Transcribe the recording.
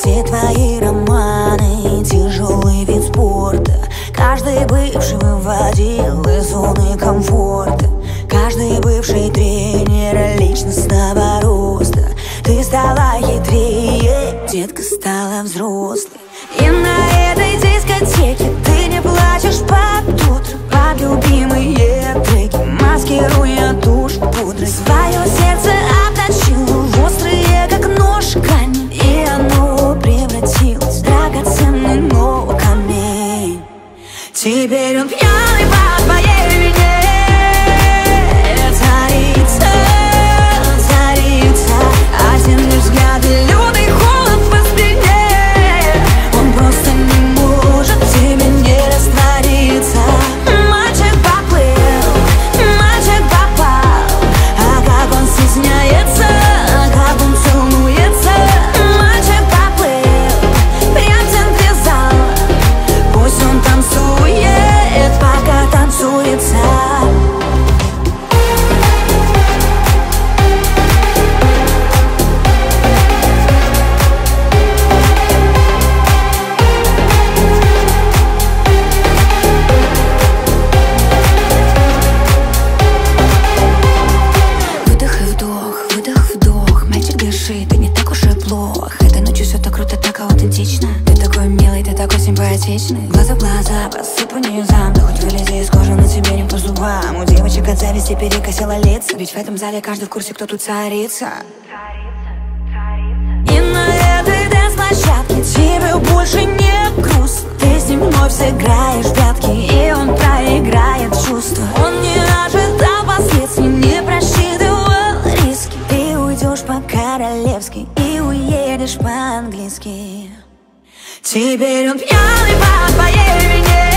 все твои романы Тяжелый вид спорта. Каждый бывший выводил из зоны комфорта. Каждый бывший тренер личностного роста. Ты стала хитрее, детка стала взрослой. И на этой дискотеке ты не плачешь под утро. Под любимые треки, маскируя тушь пудрой. Свое сердце Теперь он симпатичный Глаза в глаза, посыпанию зам Да хоть вылези из кожи, на тебе не по зубам. У девочек от зависти перекосило лица. Ведь в этом зале каждый в курсе, кто тут царица. И на этой дэнс-площадке тебе больше не грустно Ты с ним вновь сыграешь в И он проиграет чувства. Он не ожидал последствий, не просчитывал риски. Ты уйдешь по-королевски и уедешь по-английски 집에는 별이 바빠예민해